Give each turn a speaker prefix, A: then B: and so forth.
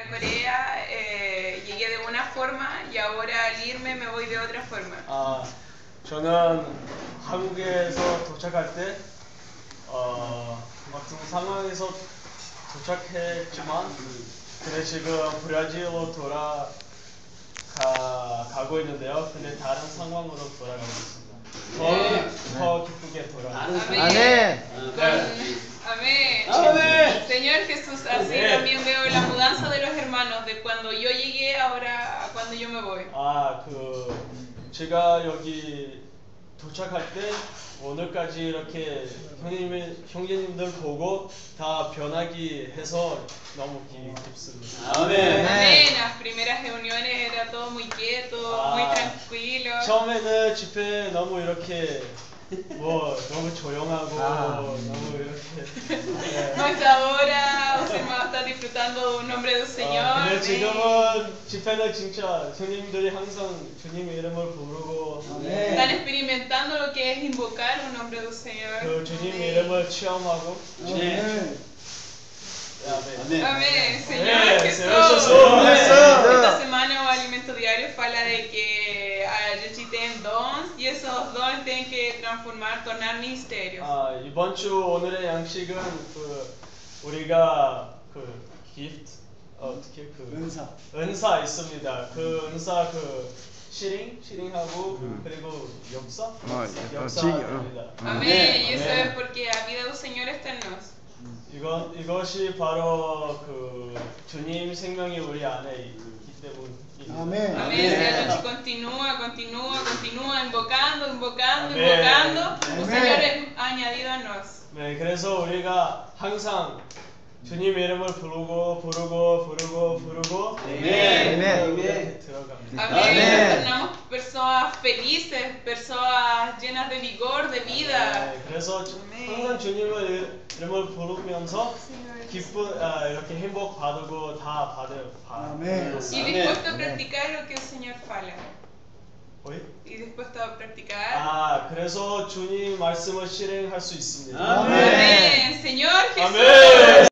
A: A Corea eh, llegué de una forma y ahora al irme me voy de otra forma.
B: 아, 저는 한국에서 도착할 때, 어, 같은 상황에서 도착했지만, 근데 지금 브라질로 돌아 가, 가고 있는데요. 근데 다른 상황으로 돌아가고 있습니다. 더,
C: 네.
B: 더 기쁘게 돌아가고
C: 다른
B: 있습니다.
A: Amén.
C: 상
A: Señor Jesús, así
B: Amén.
A: también veo la mudanza de los hermanos, de cuando yo llegué ahora a cuando yo me voy.
B: 아, 그 제가 여기 도착할 때 오늘까지 이렇게 형님 형제님들 보고 다 변하기 해서 너무 기- 기쁘습니다.
C: 아멘.
A: Amén. Las primeras reuniones era todo muy quieto, muy
B: Ah.
A: tranquilo.
B: 처음에는 집회 너무 이렇게 뭐 너무 조용하고
D: 아.
B: 너무 이렇게 네.
A: disfrutando de un nombre del
B: 아,
A: Señor.
B: 근데
A: de-
B: 지금은 집회는 진짜 주님들이 항상 주님 이름을 부르고
C: 네.
A: Están experimentando lo que es invocar un nombre del Señor.
B: 그 주님
A: Amén.
B: 이름을 체험하고
C: 네.
B: 아멘.
C: 아멘.
A: Amén, Señor
B: Amén,
A: Jesús.
B: Señor Jesús.
D: Amén.
A: Esta semana o alimento diario fala de que a gente tem dons y esos dones tienen que transformar, tornar ministerios.
B: 아, 이번 주 오늘의 양식은 그 우리가 그 gift 어, 어떻게 그
C: 은사.
B: 은사 있습니다. 그 은사 그 시링 시링하고
D: 음.
B: 그리고 역사
D: 아,
B: 역사
D: 아, 지- 어.
B: 입니다.
A: Amén, y eso es porque la vida del Señor está en nos.
B: 이건 이것이 바로 그 주님 생명이 우리 안에 있기 때문입니다.
C: 아멘.
A: Noche continúa, continúa, continúa invocando, invocando, invocando, el. Señor es añadido a nos.
B: 네, 그래서 우리가 항상 주님 이름을 부르고 부르고 부르고 부르고
C: 아멘.
D: 아멘.
B: 이렇게 들어갑니다.
A: Amén.
D: Amén.
A: Nos tornamos personas felices, personas llenas de vigor, de vida.
B: 네, 그래서 주-
A: 아멘.
B: 항상 주님을 이름을 부르면서 기쁜 아, 이렇게 행복 받고 다 받아요. 받-
C: 아멘.
A: Y
C: Amén.
A: dispuesto a practicar lo que el Señor fala.
B: 어이?
A: Y dispuesto a practicar.
B: 아, 그래서 주님 말씀을 실행할 수 있습니다.
C: 아멘.
A: Amén. Señor Jesús.
B: Amén.